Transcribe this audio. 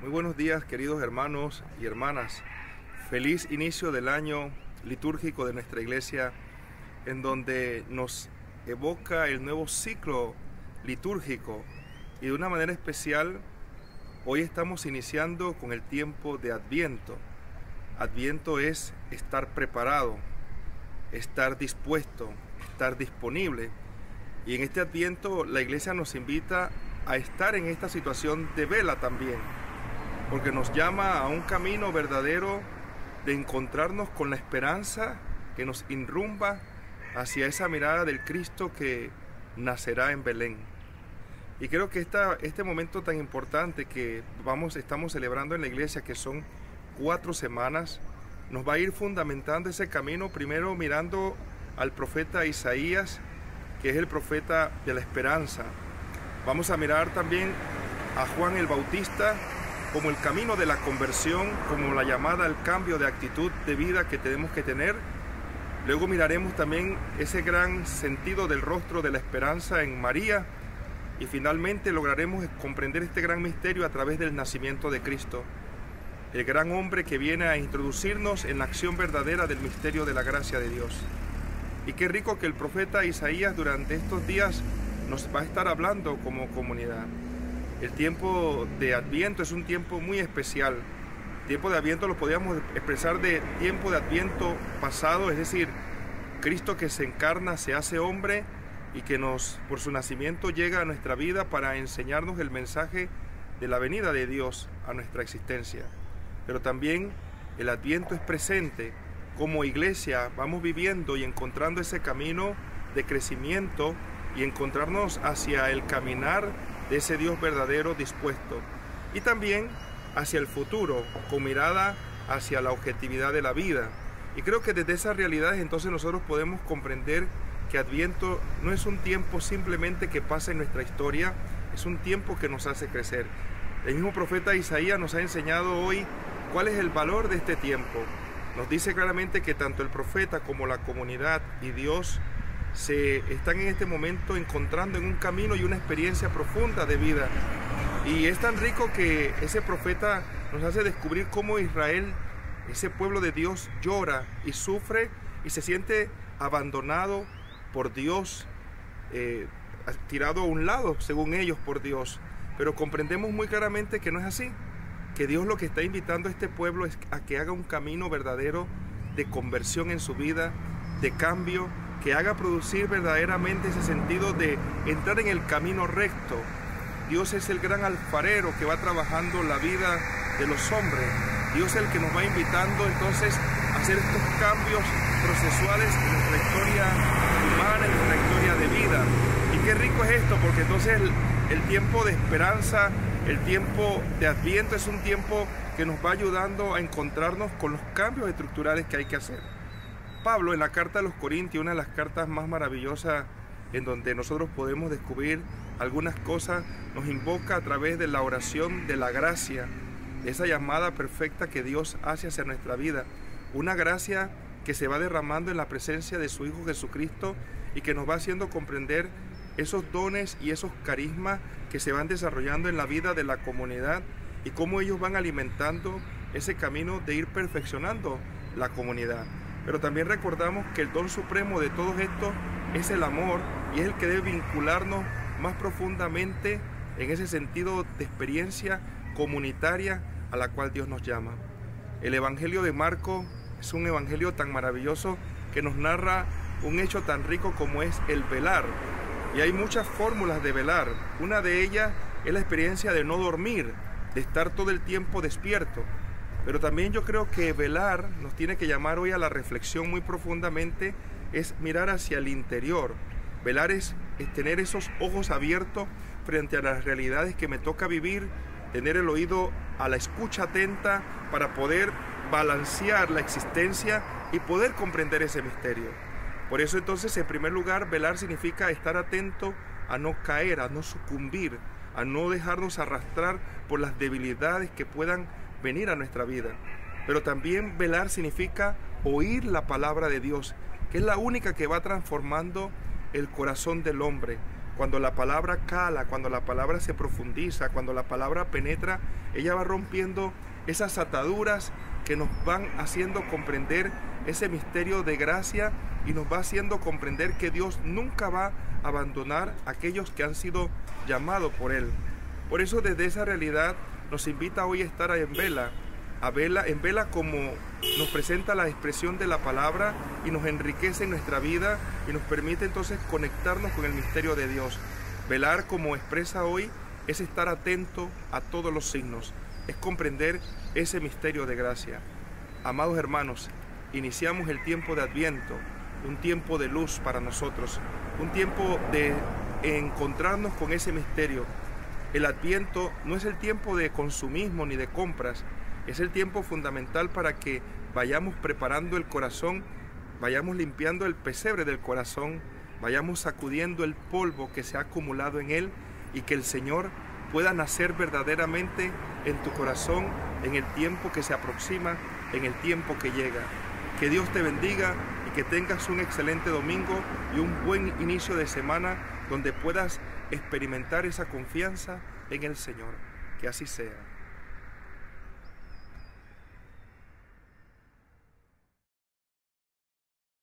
Muy buenos días queridos hermanos y hermanas. Feliz inicio del año litúrgico de nuestra iglesia en donde nos evoca el nuevo ciclo litúrgico y de una manera especial hoy estamos iniciando con el tiempo de Adviento. Adviento es estar preparado, estar dispuesto, estar disponible. Y en este Adviento la iglesia nos invita a estar en esta situación de vela también porque nos llama a un camino verdadero de encontrarnos con la esperanza que nos inrumba hacia esa mirada del Cristo que nacerá en Belén. Y creo que esta, este momento tan importante que vamos, estamos celebrando en la iglesia, que son cuatro semanas, nos va a ir fundamentando ese camino, primero mirando al profeta Isaías, que es el profeta de la esperanza. Vamos a mirar también a Juan el Bautista, como el camino de la conversión, como la llamada al cambio de actitud de vida que tenemos que tener. Luego miraremos también ese gran sentido del rostro de la esperanza en María y finalmente lograremos comprender este gran misterio a través del nacimiento de Cristo, el gran hombre que viene a introducirnos en la acción verdadera del misterio de la gracia de Dios. Y qué rico que el profeta Isaías durante estos días nos va a estar hablando como comunidad. El tiempo de Adviento es un tiempo muy especial. Tiempo de Adviento lo podríamos expresar de tiempo de Adviento pasado, es decir, Cristo que se encarna, se hace hombre y que nos, por su nacimiento, llega a nuestra vida para enseñarnos el mensaje de la venida de Dios a nuestra existencia. Pero también el Adviento es presente. Como iglesia vamos viviendo y encontrando ese camino de crecimiento y encontrarnos hacia el caminar de ese Dios verdadero dispuesto. Y también hacia el futuro, con mirada hacia la objetividad de la vida. Y creo que desde esas realidades entonces nosotros podemos comprender que Adviento no es un tiempo simplemente que pasa en nuestra historia, es un tiempo que nos hace crecer. El mismo profeta Isaías nos ha enseñado hoy cuál es el valor de este tiempo. Nos dice claramente que tanto el profeta como la comunidad y Dios se están en este momento encontrando en un camino y una experiencia profunda de vida. Y es tan rico que ese profeta nos hace descubrir cómo Israel, ese pueblo de Dios, llora y sufre y se siente abandonado por Dios, eh, tirado a un lado, según ellos, por Dios. Pero comprendemos muy claramente que no es así, que Dios lo que está invitando a este pueblo es a que haga un camino verdadero de conversión en su vida, de cambio, que haga producir verdaderamente ese sentido de entrar en el camino recto. Dios es el gran alfarero que va trabajando la vida de los hombres. Dios es el que nos va invitando entonces a hacer estos cambios procesuales en nuestra historia humana, en nuestra historia de vida. Y qué rico es esto, porque entonces el, el tiempo de esperanza, el tiempo de adviento es un tiempo que nos va ayudando a encontrarnos con los cambios estructurales que hay que hacer. Pablo en la carta a los Corintios, una de las cartas más maravillosas en donde nosotros podemos descubrir algunas cosas, nos invoca a través de la oración de la gracia, esa llamada perfecta que Dios hace hacia nuestra vida, una gracia que se va derramando en la presencia de su Hijo Jesucristo y que nos va haciendo comprender esos dones y esos carismas que se van desarrollando en la vida de la comunidad y cómo ellos van alimentando ese camino de ir perfeccionando la comunidad. Pero también recordamos que el don supremo de todo esto es el amor y es el que debe vincularnos más profundamente en ese sentido de experiencia comunitaria a la cual Dios nos llama. El Evangelio de Marco es un evangelio tan maravilloso que nos narra un hecho tan rico como es el velar. Y hay muchas fórmulas de velar. Una de ellas es la experiencia de no dormir, de estar todo el tiempo despierto. Pero también yo creo que velar nos tiene que llamar hoy a la reflexión muy profundamente, es mirar hacia el interior. Velar es, tener esos ojos abiertos frente a las realidades que me toca vivir, tener el oído a la escucha atenta para poder balancear la existencia y poder comprender ese misterio. Por eso entonces, en primer lugar, velar significa estar atento a no caer, a no sucumbir, a no dejarnos arrastrar por las debilidades que puedan venir a nuestra vida. Pero también velar significa oír la palabra de Dios, que es la única que va transformando el corazón del hombre. cuando la palabra cala, cuando la palabra se profundiza, cuando la palabra penetra, ella va rompiendo esas ataduras que nos van haciendo comprender ese misterio de gracia y nos va haciendo comprender que Dios nunca va a abandonar a aquellos que han sido llamados por Él. Por eso desde esa realidad nos invita hoy a estar en vela, a vela, en vela como nos presenta la expresión de la palabra y nos enriquece en nuestra vida y nos permite entonces conectarnos con el misterio de Dios. Velar como expresa hoy es estar atento a todos los signos, es comprender ese misterio de gracia. Amados hermanos, iniciamos el tiempo de Adviento, un tiempo de luz para nosotros, un tiempo de encontrarnos con ese misterio. El Adviento no es el tiempo de consumismo ni de compras, es el tiempo fundamental para que vayamos preparando el corazón, vayamos limpiando el pesebre del corazón, vayamos sacudiendo el polvo que se ha acumulado en él y que el Señor pueda nacer verdaderamente en tu corazón en el tiempo que se aproxima, en el tiempo que llega. Que Dios te bendiga que tengas un excelente domingo y un buen inicio de semana donde puedas experimentar esa confianza en el Señor. Que así sea.